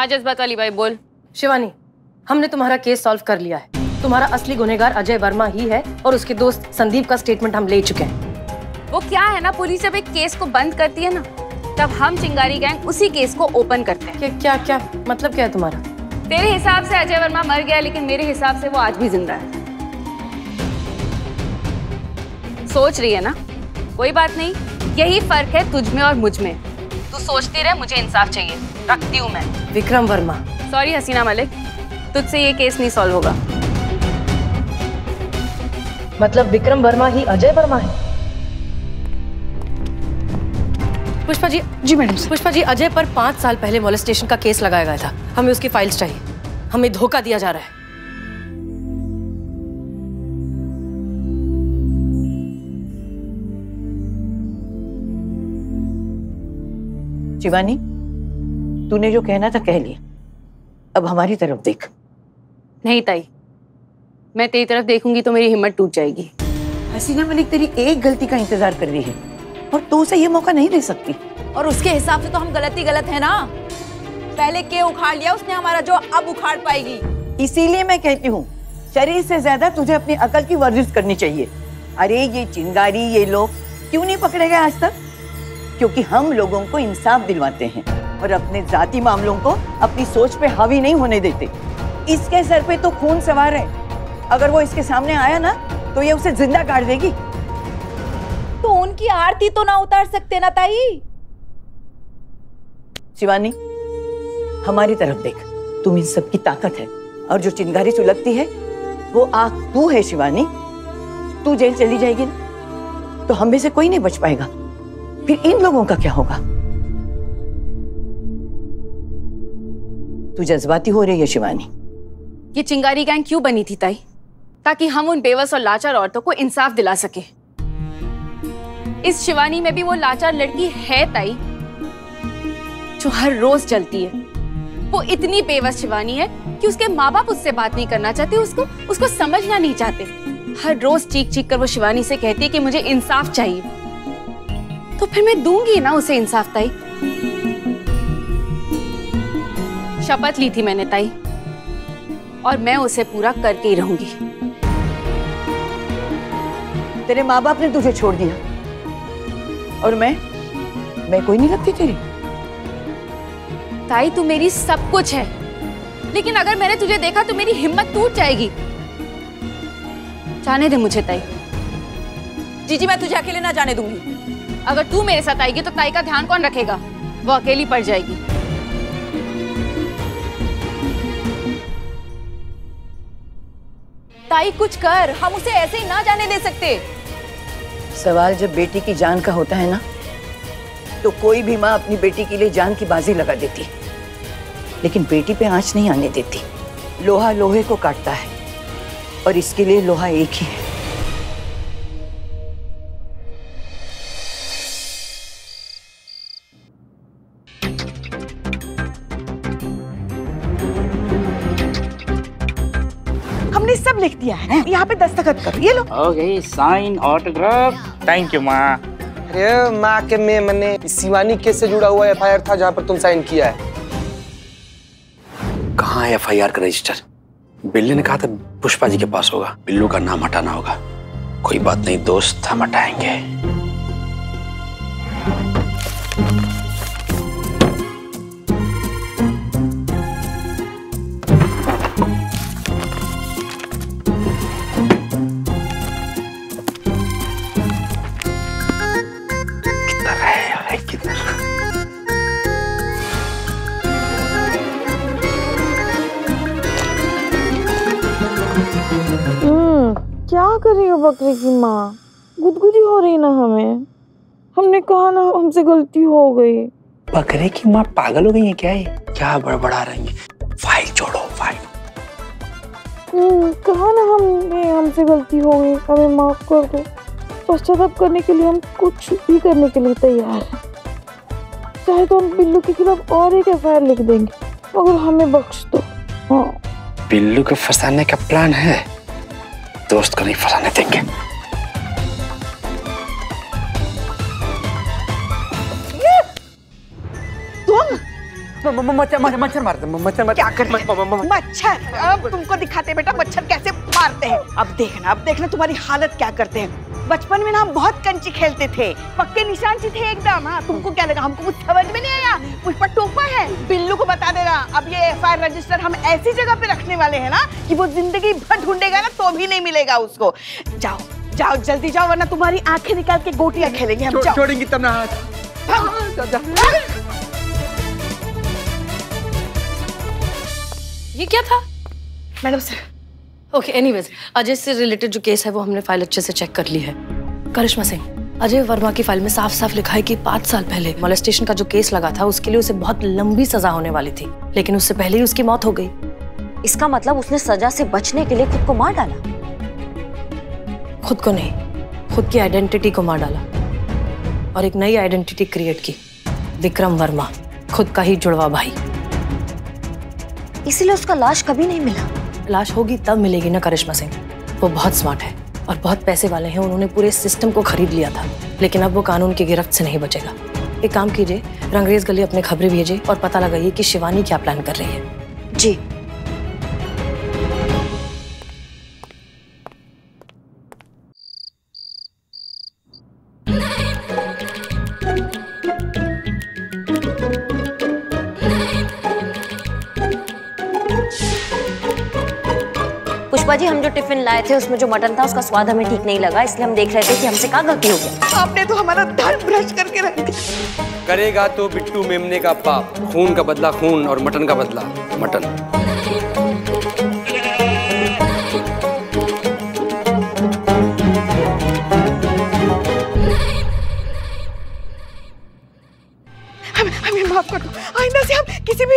हाँ जज्बात वाली भाई बोल। शिवानी हमने तुम्हारा केस सॉल्व कर लिया है। तुम्हारा असली गुनेगार अजय वर्मा ही है और उसके दोस्त संदीप का स्टेटमेंट हम ले चुके हैं। वो क्या है ना पुलिस जब एक केस को बंद करती है ना तब हम चिंगारी गैंग उसी केस को ओपन करते हैं। क्या क्या क्या? मतलब क्या है तुम्हारा? तेरे हिसाब से अजय वर्मा मर गया लेकिन मेरे हिसाब से वो आज भी ज़िंदा है। सोच रही है ना? कोई बात नहीं यही फ़र्क है तुझ में और मुझमें। तू सोचती रहे मुझे इंसाफ चाहिए। रखती हूँ मैं। विक्रम वर्मा। सॉरी हसीना मलिक। तुझसे ये केस नहीं सॉल्व होगा। मतलब विक्रम वर्मा ही अजय वर्मा है? पुष्पा जी जी मैडम पुष्पा जी अजय पर पाँच साल पहले मोलेस्टेशन का केस लगाया गया था। हमें उसकी फाइल्स चाहिए। हमें धोखा दिया जा रहा है। शिवानी तूने जो कहना था कह लिया। अब हमारी तरफ़ देख। नहीं ताई मैं तेरी तरफ़ देखूँगी तो मेरी हिम्मत टूट जाएगी। हसीना मलिक तेरी एक गलती का इंतज़ार कर रही है और तू उसे ये मौका नहीं दे सकती। और उसके हिसाब से तो हम गलत ही गलत है ना। पहले के उखाड़ लिया उसने हमारा जो अब उखाड़ पाएगी। इसीलिए मैं कहती हूँ शरीर से ज़्यादा तुझे अपनी अकल की वर्जिश करनी चाहिए। अरे ये चिंगारी ये लोग क्यों नहीं पकड़े गए आज तक? क्योंकि हम लोगों को इंसाफ दिलवाते हैं और अपने जाति मामलों को अपनी सोच पे हावी नहीं होने देते। इसके सर पे तो खून सवार है। अगर वो इसके सामने आया ना तो ये उसे ज़िंदा काट देगी। तो उनकी आरती तो ना उतार सकते ना ताई। शिवानी हमारी तरफ़ देख। तुम इन सब की ताकत है और जो चिंगारी सुलगती है वो आग तू है शिवानी। तू जेल चली जाएगी ना तो हम में से कोई नहीं बच पाएगा। फिर इन लोगों का क्या होगा? तू जज्बाती हो रही है, शिवानी। ये चिंगारी गैंग क्यों बनी थी, ताई? ताकि हम उन बेवस और लाचार औरतों को इंसाफ दिला सके। इस शिवानी में भी वो लाचार लड़की है, ताई, जो हर रोज जलती है। वो इतनी बेवस शिवानी है कि उसके माँ बाप उससे बात नहीं करना चाहते, उसको उसको समझना नहीं चाहते। हर रोज चीख चीख कर वो शिवानी से कहती है कि मुझे इंसाफ चाहिए। तो फिर मैं दूँगी ना उसे इंसाफ ताई। शपथ ली थी मैंने ताई। और मैं उसे पूरा करके ही रहूँगी। तेरे माँ बाप ने तुझे छोड़ दिया। और मैं मैं कोई नहीं लगती तेरी? ताई तू मेरी सब कुछ है। लेकिन अगर मैंने तुझे देखा तो मेरी हिम्मत टूट जाएगी। जाने दे मुझे ताई। जीजी मैं तुझे अकेले ना जाने दूँगी। अगर तू मेरे साथ आएगी तो ताई का ध्यान कौन रखेगा? वो अकेली पड़ जाएगी। ताई, कुछ कर। हम उसे ऐसे ही ना जाने दे सकते। सवाल जब बेटी की जान का होता है ना तो कोई भी माँ अपनी बेटी के लिए जान की बाजी लगा देती। लेकिन बेटी पे आँच नहीं आने देती। लोहा लोहे को काटता है, और इसके लिए लोहा एक ही है। पे दस्तखत करो ये लो। Okay sign autograph thank you माँ। अरे माँ के में मैंने शिवानी केस से जुड़ा हुआ एफआईआर था जहाँ पर तुम साइन किया है। कहाँ है एफआईआर का रजिस्टर? बिल्ली ने कहा था पुष्पा जी के पास होगा। बिल्लू का नाम हटाना होगा। कोई बात नहीं दोस्त हम हटाएँगे। बकरी की माँ। गुदगुदी हो रही ना हमें। हमने कहा ना हमसे गलती हो गई। बकरे की माँ पागल हो गई है क्या ये? क्या बड़बड़ा रही है? फ़ाइल छोड़ो फ़ाइल। हम्म कहा ना हमने हमसे गलती हो गई। हमें माफ़ कर दो। पश्चाताप करने के लिए हम कुछ भी करने के लिए तैयार हैं। चाहे तो हम बिल्लू के खिलाफ और एक एफआईआर लिख देंगे मगर हमें बख्श दो। हाँ। बिल्लू को फंसाने का प्लान है। दोस्त को नहीं फंसाने देंगे मच्छर मच्छर मारते मच्छर मारते क्या कर मच्छर अब तुमको दिखाते बेटा मच्छर कैसे मारते हैं अब देखना अब देखना तुम्हारी हालत क्या करते हैं बचपन में ना हम बहुत कंची खेलते थे पक्के निशान से थे एकदम हाँ तुमको क्या लगा हमको कुछ समझ में नहीं आया है बिल्लू देना अब ये एफआईआर रजिस्टर हम ऐसी जगह पे रखने वाले हैं ना कि वो ज़िंदगी भर ढूंढेगा ना तो भी नहीं मिलेगा उसको। जाओ जाओ जल्दी जाओ वरना तुम्हारी आँखें निकाल के गोटियाँ खेलेंगे हम जाओ। छोड़ेंगी तब ना हाथ। ये क्या था? Madam sir okay anyways Ajay से रिलेटेड जो केस है वो हमने फ़ाइल अच्छे से चेक कर ली है। करिश्मा सिंह। अजय वर्मा की फ़ाइल में साफ़ साफ़ लिखा है कि पाँच साल पहले मोलेस्टेशन का जो केस लगा था उसके लिए उसे बहुत लंबी सजा होने वाली थी। लेकिन उससे पहले ही उसकी मौत हो गई। इसका मतलब उसने सजा से बचने के लिए खुद को मार डाला? खुद को नहीं खुद की आइडेंटिटी को मार डाला। और एक नई आइडेंटिटी क्रिएट की विक्रम वर्मा खुद का ही जुड़वा भाई। इसीलिए उसका लाश कभी नहीं मिला। लाश होगी तब मिलेगी ना करिश्मा सिंह। वो बहुत स्मार्ट है। और बहुत पैसे वाले हैं, उन्होंने पूरे सिस्टम को खरीद लिया था। लेकिन अब वो कानून की गिरफ्त से नहीं बचेगा। एक काम कीजिए, रंगरेज गली अपने खबरें भेजे और पता लगाइए कि शिवानी क्या प्लान कर रही है। जी। पुष्पा जी हम जो टिफ़िन लाए थे उसमें जो मटन था उसका स्वाद हमें ठीक नहीं लगा इसलिए हम देख रहे थे कि हमसे क्या गलती हो गई आपने तो हमारा धन भ्रष्ट करके रख दिया। करेगा तो बिट्टू मेमने का पाप खून का बदला खून और मटन का बदला मटन। हमें हमें माफ़ कर दो। आइंदा से हम किसी भी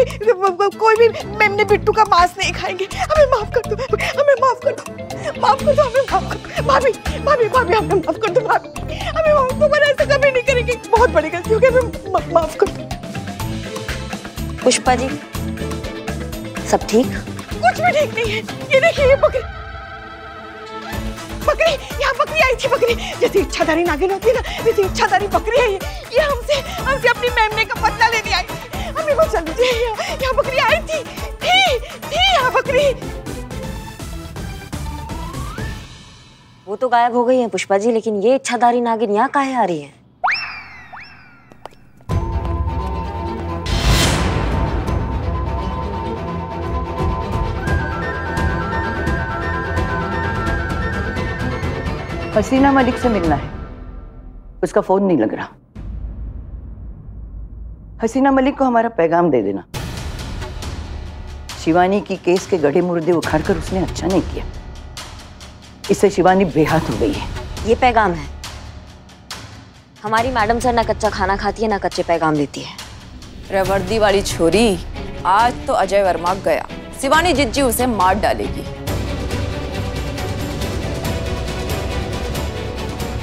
कोई भी मेमने बिट्टू का मांस नहीं खाएँगे। हमें माफ़ कर दो। हमें माफ़ कर दो। माफ़ कर दो हमें माफ़ कर दो। भाभी भाभी भाभी हमें माफ़ कर दो भाभी। हमें माफ़ दोबारा ऐसा कभी नहीं करेंगे। बहुत बड़ी गलती हो गई हमें माफ़ कर दो। पुष्पा जी सब ठीक? कुछ भी ठीक नहीं है। ये देखिए ये बकरी। बकरी यहाँ बकरी आई थी बकरी। जैसे इच्छाधारी नागिन होती है ना वैसे इच्छाधारी बकरी है ये। ये हमसे हमसे अपनी मेमने का बदला लेने आई हमें बचा लीजिए यहाँ यहाँ बकरी आई थी। थी थी यहाँ बकरी। वो तो गायब हो गई है पुष्पा जी लेकिन ये इच्छाधारी नागिन यहाँ काहे आ रही है? हसीना मलिक से मिलना है। उसका फ़ोन नहीं लग रहा। हसीना मलिक को हमारा पैगाम दे देना। शिवानी की केस के गढ़े मुर्दे उखाड़ कर उसने अच्छा नहीं किया। इससे शिवानी बेहात हो गई है। ये पैगाम है। हमारी मैडम सर ना कच्चा खाना खाती है ना कच्चे पैगाम देती है। रवर्दी वाली छोरी आज तो अजय वर्मा गया। शिवानी जिज्जी उसे मार डालेगी।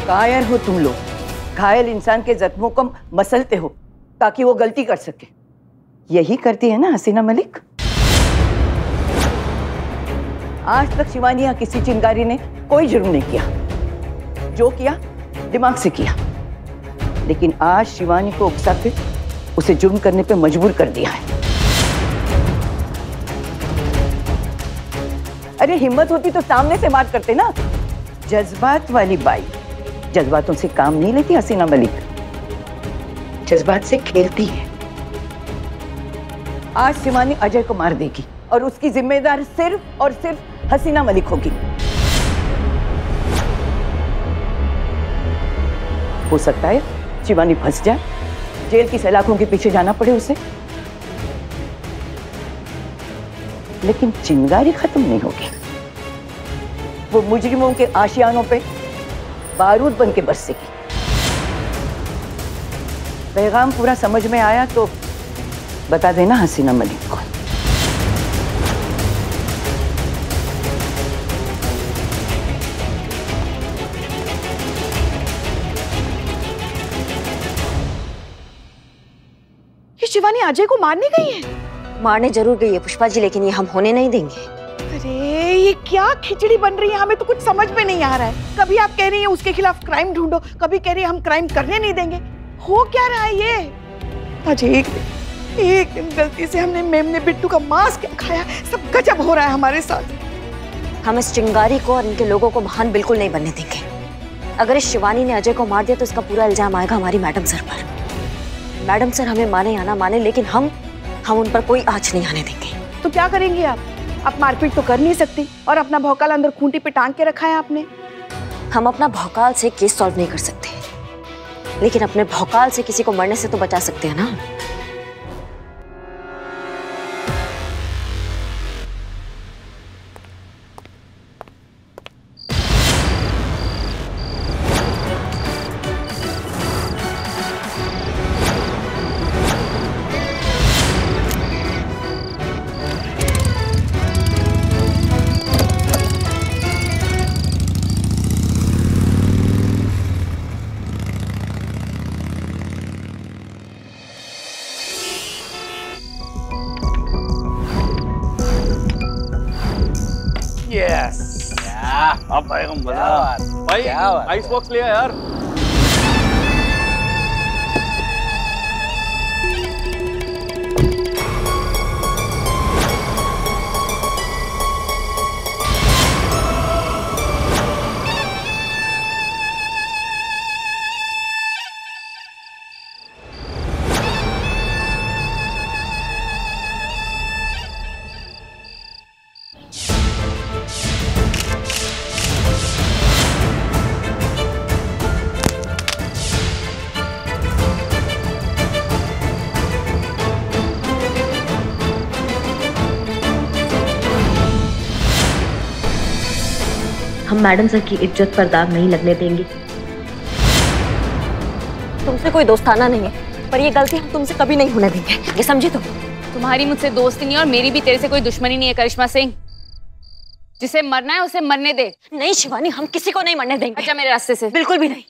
कायर हो तुम लोग। घायल इंसान के जख्मों को मसलते हो। ताकि वो गलती कर सके। यही करती है ना हसीना मलिक? आज तक शिवानी या किसी चिंगारी ने कोई जुर्म नहीं किया। जो किया, दिमाग से किया। लेकिन आज शिवानी को उकसा के उसे जुर्म करने पे मजबूर कर दिया है। अरे हिम्मत होती तो सामने से मार करते ना। जज्बात वाली बाई। जज्बातों से काम नहीं लेती हसीना मलिक। जज्बात से खेलती है। आज शिवानी अजय को मार देगी और उसकी जिम्मेदार सिर्फ़ और सिर्फ़ हसीना मलिक होगी। हो सकता है शिवानी फंस जाए। जेल की सलाखों के पीछे जाना पड़े उसे। लेकिन चिंगारी खत्म नहीं होगी। वो मुजरिमों के आशियानों पे बारूद बन के बरसेगी। पैगाम पूरा समझ में आया तो बता देना हसीना मलिक को ये शिवानी अजय को मारने गई है? मारने ज़रूर गई है पुष्पा जी लेकिन ये हम होने नहीं देंगे। अरे ये क्या खिचड़ी बन रही है? हमें तो कुछ समझ में नहीं आ रहा है। कभी आप कह रही हैं उसके खिलाफ क्राइम ढूंढो कभी कह रही हैं हम क्राइम करने नहीं देंगे। हो क्या रहा है ये? अजय एक एक दिन गलती से हमने मेम ने बिट्टू का मांस क्या खाया सब गजब हो रहा है हमारे साथ। हम इस चिंगारी को और इनके लोगों को महान बिल्कुल नहीं बनने देंगे। अगर इस शिवानी ने अजय को मार दिया तो इसका पूरा इल्ज़ाम आएगा हमारी मैडम सर पर। मैडम सर हमें माने या ना माने लेकिन हम हम उन पर कोई आँच नहीं आने देंगे। तो क्या करेंगे आप? आप मारपीट तो कर नहीं सकती और अपना भौकाल अंदर खूंटी पे टांग के रखा है आपने। हम अपना भौकाल से केस सॉल्व नहीं कर सकते। लेकिन अपने भौकाल से किसी को मरने से तो बचा सकते हैं ना? मज़ा भाई आइस बॉक्स लिया यार। हम मैडम सर की इज़्ज़त पर दाग नहीं लगने देंगे। तुमसे कोई दोस्ताना नहीं है पर ये गलती हम तुमसे कभी नहीं होने देंगे। ये समझे तुम? तुम्हारी मुझसे दोस्ती नहीं और मेरी भी तेरे से कोई दुश्मनी नहीं है करिश्मा सिंह। जिसे मरना है उसे मरने दे। नहीं शिवानी हम किसी को नहीं मरने देंगे। अच्छा मेरे रास्ते से। बिल्कुल भी नहीं।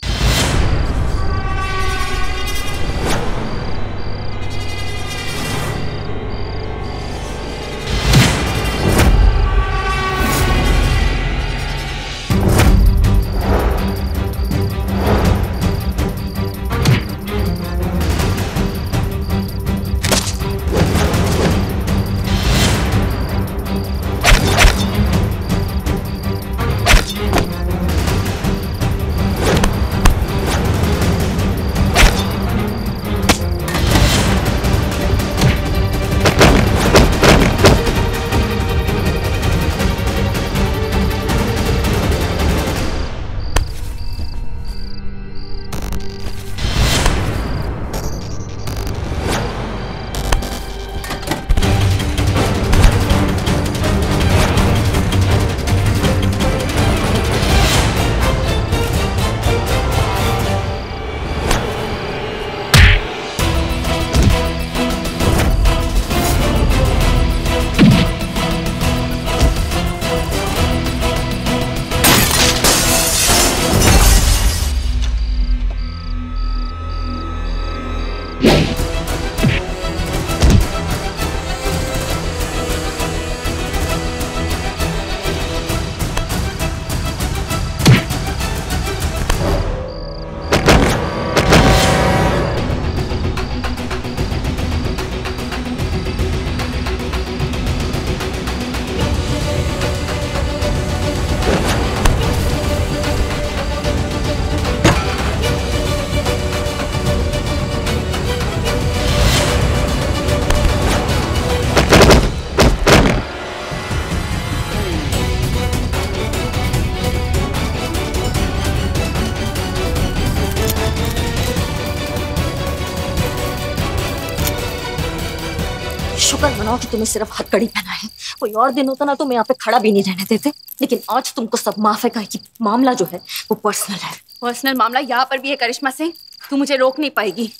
तुम्हें सिर्फ़ हथकड़ी पहना है। कोई और दिन होता ना तो मैं यहाँ पे खड़ा भी नहीं रहने देते। लेकिन आज तुमको सब माफ़ है का मामला जो है, वो पर्सनल है। पर्सनल मामला यहाँ पर भी है, करिश्मा सिंह। तू मुझे रोक नहीं पाएगी।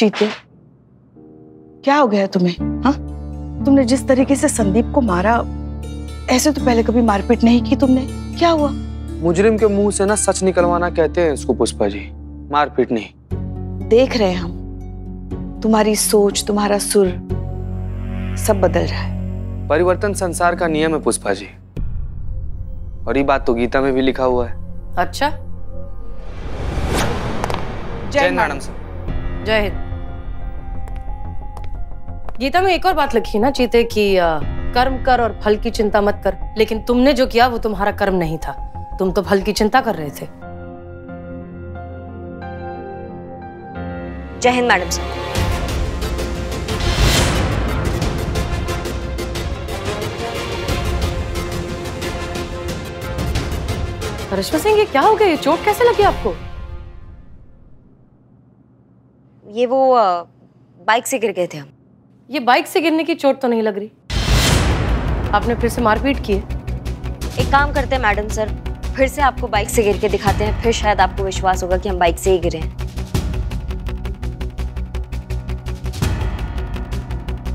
चीते क्या हो गया तुम्हें हाँ? तुमने जिस तरीके से संदीप को मारा ऐसे तो पहले कभी मारपीट नहीं की तुमने। क्या हुआ? मुजरिम के मुँह से ना सच निकलवाना कहते हैं इसको पुष्पा जी। मारपीट नहीं। देख रहे हैं हम। तुम्हारी सोच तुम्हारा सुर सब बदल रहा है। परिवर्तन संसार का नियम है पुष्पा जी। और ये बात तो गीता में भी लिखा हुआ है। अच्छा। जय मैडम सर। जय हिंद। गीता में एक और बात लिखी है ना चीते की अ, कर्म कर और फल की चिंता मत कर। लेकिन तुमने जो किया वो तुम्हारा कर्म नहीं था। तुम तो फल की चिंता कर रहे थे। जय हिंद मैडम सर करिश्मा सिंह ये क्या हो गया? ये चोट कैसे लगी आपको? ये वो बाइक से गिर गए थे हम। ये बाइक से गिरने की चोट तो नहीं लग रही। आपने फिर से मारपीट की है। एक काम करते हैं मैडम सर। फिर से आपको बाइक से गिर के दिखाते हैं। फिर शायद आपको विश्वास होगा कि हम बाइक से ही गिरे हैं।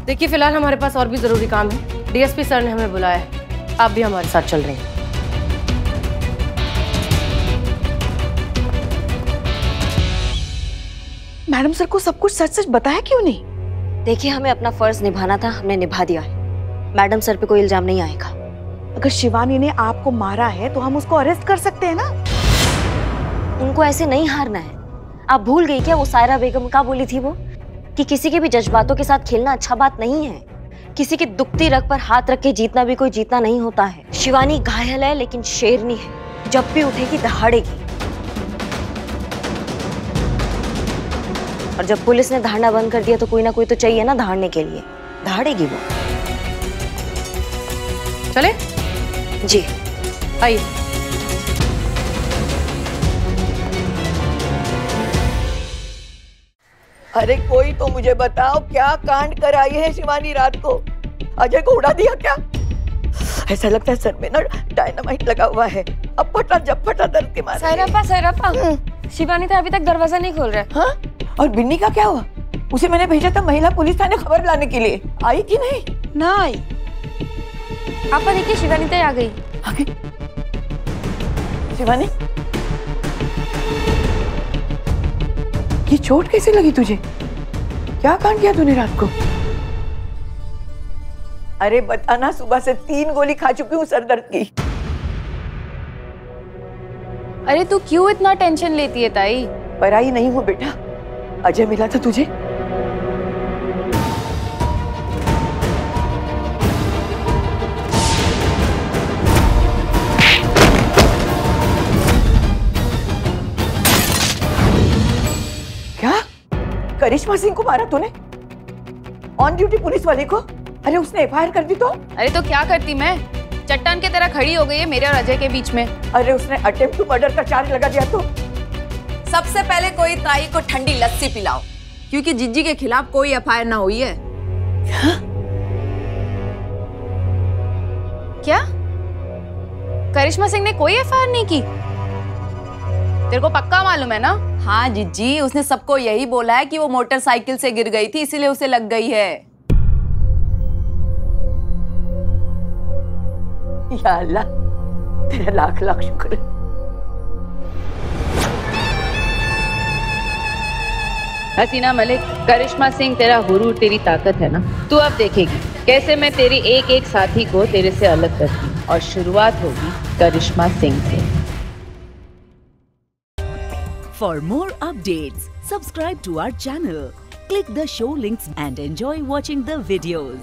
देखिए फ़िलहाल हमारे पास और भी ज़रूरी काम है। डीएसपी सर ने हमें बुलाया है। आप भी हमारे साथ चल रहे हैं। मैडम सर को सब कुछ सच सच बताया क्यों नहीं? देखिए हमें अपना फ़र्ज़ निभाना था हमने निभा दिया है। मैडम सर पे कोई इल्ज़ाम नहीं आएगा। अगर शिवानी ने आपको मारा है तो हम उसको अरेस्ट कर सकते हैं ना? उनको ऐसे नहीं हारना है। आप भूल गई क्या वो सायरा बेगम का बोली थी वो? कि किसी के भी जज्बातों के साथ खेलना अच्छा बात नहीं है। किसी के दुखती रख पर हाथ रख के जीतना भी कोई जीतना नहीं होता है। शिवानी घायल है लेकिन शेरनी है। जब भी उठेगी दहाड़ेगी। और जब पुलिस ने धारना बंद कर दिया तो कोई ना कोई तो चाहिए ना धारने के लिए। दहाड़ेगी वो। चले? जी। आइए। अरे कोई तो मुझे बताओ क्या कांड कर आई है शिवानी रात को? अजय को उड़ा दिया क्या? ऐसा लगता है सर में ना डायनामाइट लगा हुआ है। अब फटा जब फटा दर्द के मारे। सायरापा सायरापा। शिवानी तो अभी तक दरवाज़ा नहीं खोल रहा हाँ? और बिन्नी का क्या हुआ? उसे मैंने भेजा था महिला पुलिस थाने खबर लाने के लिए। आई कि नहीं? ना आई। आपा देखिए शिवानी तो आ गई। आगे। शिवानी? ये चोट कैसे लगी तुझे? क्या कांड किया तूने रात को? अरे बताना सुबह से तीन गोली खा चुकी हूँ सर दर्द की। अरे तू क्यों इतना टेंशन लेती है ताई? पराई नहीं हूँ बेटा। अजय मिला था तुझे? क्या? करिश्मा सिंह को मारा तूने? ऑन ड्यूटी पुलिस वाले को? अरे उसने एफआईआर कर दी तो? अरे तो क्या करती मैं? चट्टान की तरह खड़ी हो गई है मेरे और अजय के बीच में। अरे उसने अटेम्प्ट टू मर्डर का चार्ज लगा दिया तो? सबसे पहले कोई ताई को ठंडी लस्सी पिलाओ क्योंकि जिज्जी के खिलाफ कोई एफआईआर ना हुई है। क्या? करिश्मा सिंह ने कोई एफआईआर नहीं की? तेरे को पक्का मालूम है ना? हाँ जिज्जी उसने सबको यही बोला है कि वो मोटरसाइकिल से गिर गई थी इसीलिए उसे लग गई है। या अल्लाह तेरा लाख लाख शुक्र। है हसीना मलिक, करिश्मा सिंह, तेरा गुरूर तेरी ताकत है ना? तू अब देखेगी, कैसे मैं तेरी एक एक साथी को तेरे से अलग करती और शुरुआत होगी करिश्मा सिंह से। For more update subscribe to our channel click the show link and enjoy watching videos